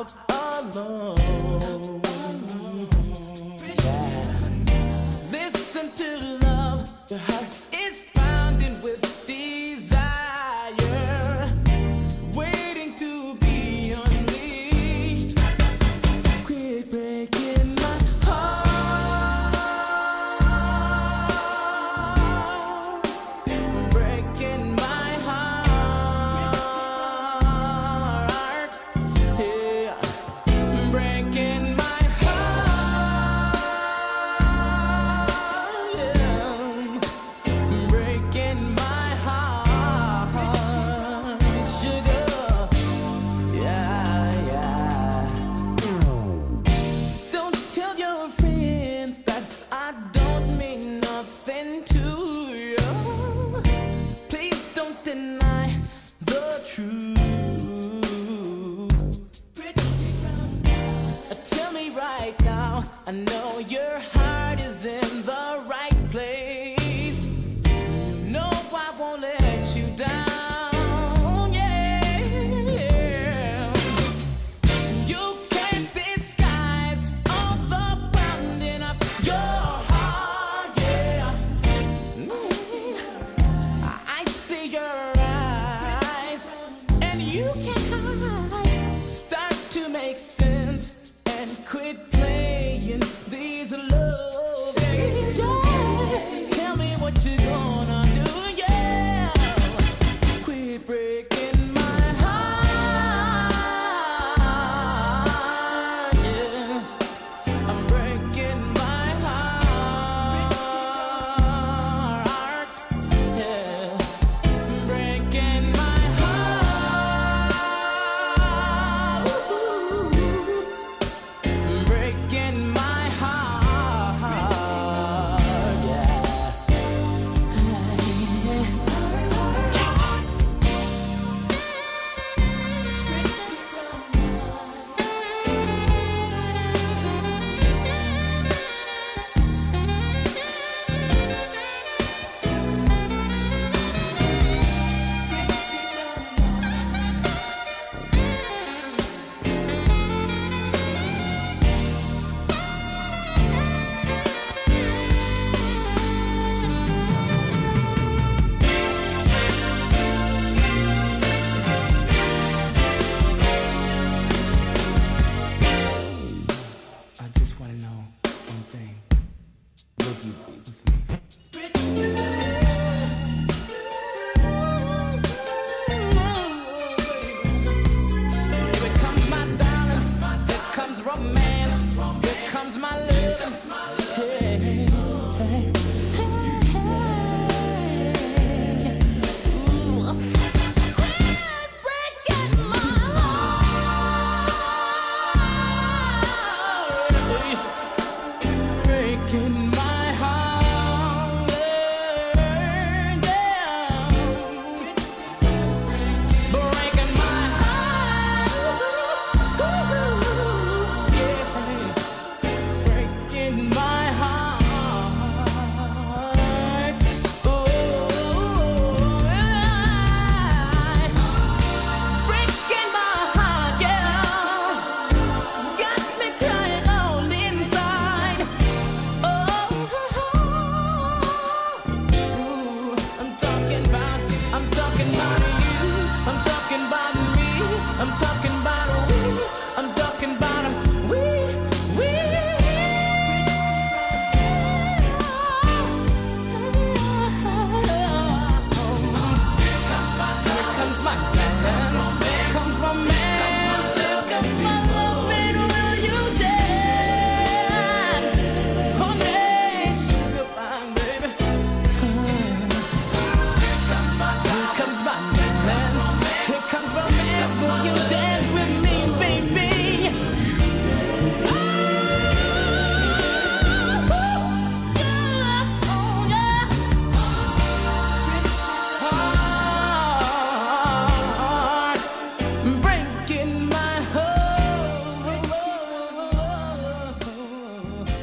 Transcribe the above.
out alone. Yeah. Listen to love. I know you're high. Oh.